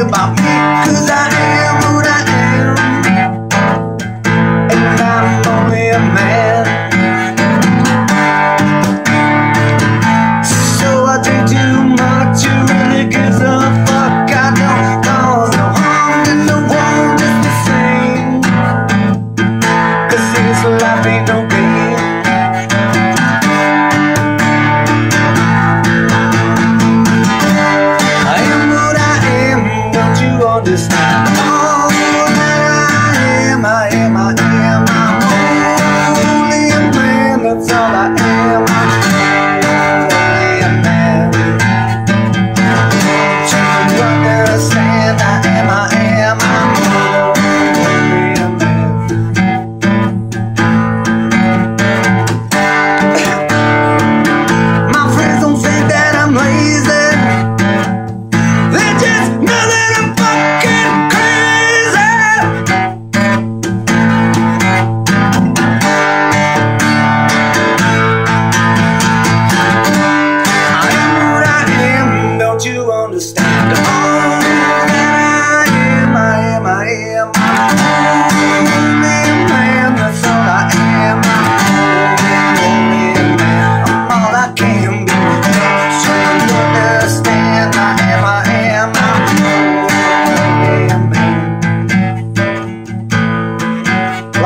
about me Cause I am who I am And I'm only a man.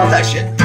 love that shit.